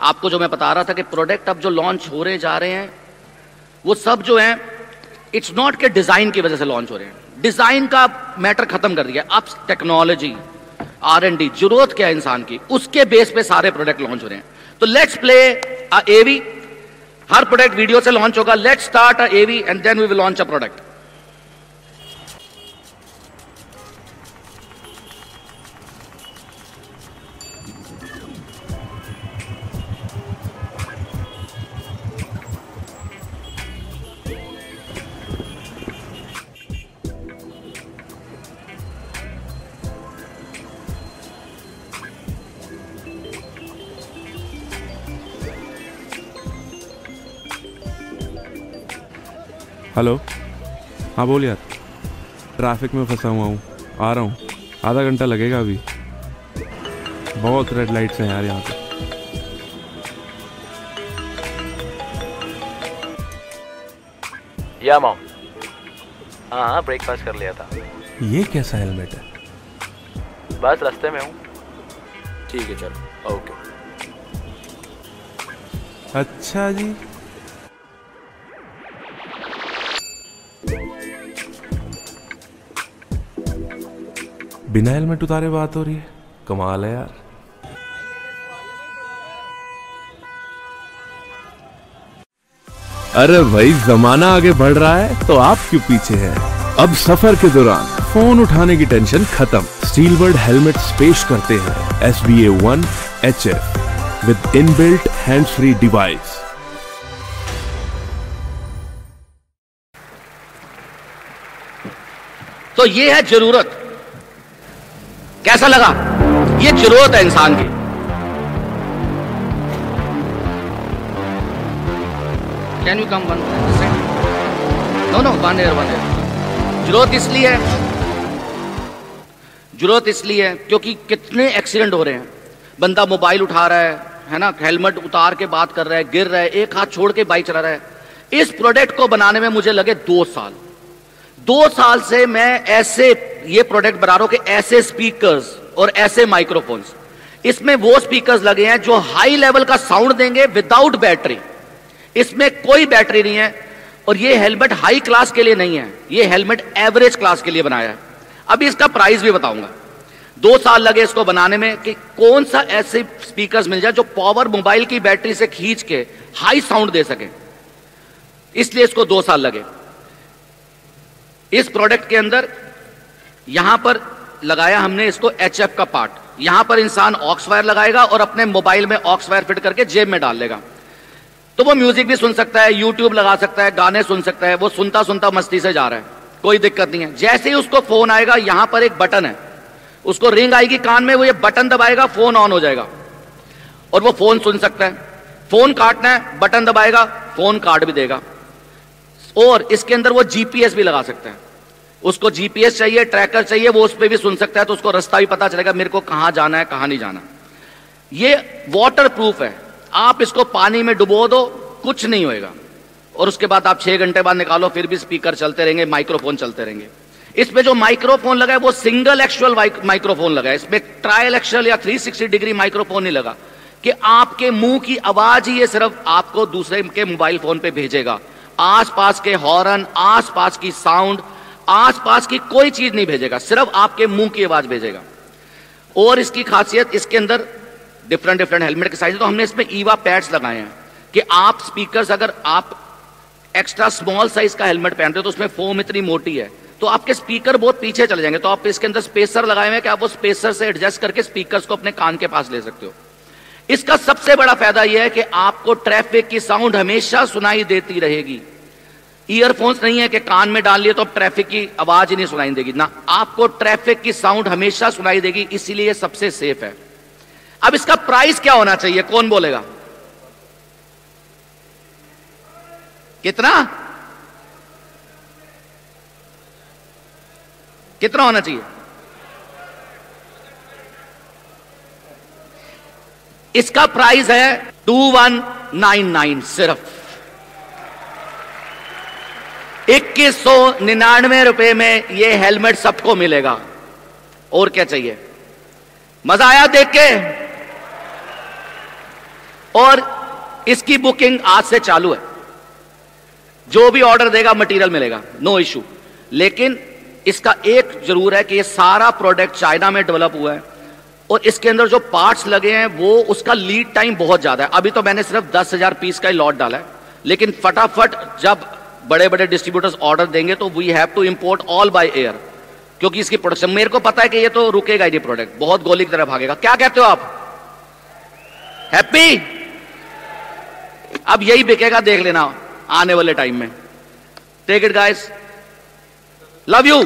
आपको जो मैं बता रहा था कि प्रोडक्ट अब जो लॉन्च हो रहे जा रहे हैं, वो सब जो है इट्स नॉट के डिज़ाइन की वजह से लॉन्च हो रहे हैं। डिज़ाइन का मैटर खत्म कर दिया। अब टेक्नोलॉजी आर एंड डी ज़रूरत क्या है इंसान की? उसके बेस पे सारे प्रोडक्ट लॉन्च हो रहे हैं। तो लेट्स प्ले एवी हर प्रोडक्ट वीडियो से लॉन्च होगा। Let's start AV and then we will launch a product hello हाँ बोल यार। ट्रैफ़िक में फंसा हुआ हूँ। आ रहा हूँ। आधा घंटा लगेगा अभी। बहुत रेड लाइट्स हैं यार यहाँ पे। या मॉम हाँ हाँ ब्रेकफास्ट कर लिया था। ये कैसा हेलमेट है? बस रास्ते में हूँ। ठीक है चलो। ओके अच्छा जी। बिना हेलमेट उतारे बात हो रही है। कमाल है यार। अरे भाई जमाना आगे बढ़ रहा है तो आप क्यों पीछे हैं? अब सफ़र के दौरान फ़ोन उठाने की टेंशन खत्म। स्टीलबर्ड हेलमेट पेश करते हैं S B A one H F with inbuilt hand free device तो ये है ज़रूरत। कैसा लगा? ये ज़रूरत है इंसान की। Can you come one no no one air one air ज़रूरत इसलिए है। ज़रूरत इसलिए है क्योंकि कितने एक्सीडेंट हो रहे हैं। बंदा मोबाइल उठा रहा है है ना? हेलमेट उतार के बात कर रहा है, गिर रहा है, एक हाथ छोड़ के बाइक चला रहा है। इस प्रोडक्ट को बनाने में मुझे लगे दो साल। दो साल से मैं ऐसे ये प्रोडक्ट बना रहा हूँ कि ऐसे स्पीकर्स और ऐसे माइक्रोफोन्स इसमें वो स्पीकर्स लगे हैं जो हाई लेवल का साउंड देंगे विदाउट बैटरी इसमें कोई बैटरी नहीं है और ये हेलमेट हाई क्लास के लिए नहीं है, ये हेलमेट एवरेज क्लास के लिए बनाया है। अभी इसका प्राइस भी बताऊँगा। दो साल लगे इसको बनाने में कि कौन सा ऐसे स्पीकर्स मिल जाए जो पावर मोबाइल की बैटरी से खींच के हाई साउंड दे सके। इसलिए इसको दो साल लगे। इस प्रोडक्ट के अंदर यहाँ पर लगाया हमने इसको एचएफ का पार्ट यहाँ पर इंसान ऑक्स वायर लगाएगा और अपने मोबाइल में ऑक्स वायर फिट करके जेब में डाल लेगा। तो वो म्यूज़िक भी सुन सकता है यूट्यूब लगा सकता है, गाने सुन सकता है, वो सुनता सुनता मस्ती से जा रहा है। कोई दिक्कत नहीं है। जैसे ही उसको फ़ोन आएगा, यहाँ पर एक बटन है। उसको रिंग आएगी कान में, वो ये बटन दबाएगा फ़ोन ऑन हो जाएगा। और वो फ़ोन सुन सकता है। फ़ोन काटना है बटन दबाएगा फ़ोन काट भी देगा। और इसके अंदर वो जीपीएस भी लगा सकता है। उसको जीपीएस चाहिए ट्रैकर चाहिए, वो उस पर भी सुन सकता है तो उसको रास्ता भी पता चलेगा, मेरे को कहाँ जाना है, कहाँ नहीं जाना। ये वाटर प्रूफ है। आप इसको पानी में डुबो दो, कुछ नहीं होएगा। और उसके बाद आप छह घंटे बाद निकालो, फिर भी स्पीकर चलते रहेंगे माइक्रोफोन चलते रहेंगे। इसमें जो माइक्रोफोन लगा है, वो सिंगल एक्चुअल माइक्रोफोन लगा है। इसमें ट्रायल एक्चुअल या 360 डिग्री माइक्रोफोन नहीं लगा। कि आपके मुँह की आवाज़ ही ये सिर्फ़ आपको दूसरे के मोबाइल फ़ोन पे भेजेगा। आसपास के हॉर्न आसपास की साउंड आसपास की कोई चीज़ नहीं भेजेगा, सिर्फ़ आपके मुँह की आवाज़ भेजेगा। और इसकी खासियत, इसके अंदर डिफरेंट डिफरेंट हेलमेट के साइज़ तो हमने इसमें ईवा पैड्स लगाए हैं कि आप स्पीकर्स अगर आप एक्स्ट्रा स्मॉल साइज़ का हेलमेट पहनते हो तो उसमें फोम इतनी मोटी है। तो आपके स्पीकर बहुत पीछे चले जाएँगे। तो आप इसके अंदर स्पेसर लगाए हुए हैं कि आप वो स्पेसर से एडजस्ट करके स्पीकर्स को अपने कान के पास ले सकते हो। इसका सबसे बड़ा फ़ायदा यह है कि आपको ट्रैफ़िक की साउंड हमेशा सुनाई देती रहेगी। ईयरफोन्स नहीं है कि कान में डाल लिए तो अब ट्रैफ़िक की आवाज़ ही नहीं सुनाई देगी। ना, आपको ट्रैफ़िक की साउंड हमेशा सुनाई देगी, इसीलिए सबसे सेफ़ है। अब इसका प्राइस क्या होना चाहिए? कौन बोलेगा? कितना? कितना होना चाहिए? इसका प्राइस है टू वन नाइन नाइन सिर्फ़। इक्कीस सौ निन्यानवे रुपए में यह हेलमेट सबको मिलेगा। और क्या चाहिए? मज़ा आया देख के? और इसकी बुकिंग आज से चालू है। जो भी ऑर्डर देगा, मटेरियल मिलेगा, नो इशू। लेकिन इसका एक ज़रूर है कि ये सारा प्रोडक्ट चाइना में डेवलप हुआ है और इसके अंदर जो पार्ट्स लगे हैं, वो उसका लीड टाइम बहुत ज़्यादा है। अभी तो मैंने सिर्फ़ दस हज़ार पीस का ही लॉट डाला है। लेकिन फटाफट जब बड़े बड़े डिस्ट्रीब्यूटर्स ऑर्डर देंगे तो we have to import all by air क्योंकि इसकी प्रोडक्शन मेरे को पता है कि ये तो रुकेगा ये प्रोडक्ट बहुत गोली की तरह भागेगा। क्या कहते हो आप? हैप्पी अब यही बिकेगा, देख लेना, आने वाले टाइम में। Take it guys love you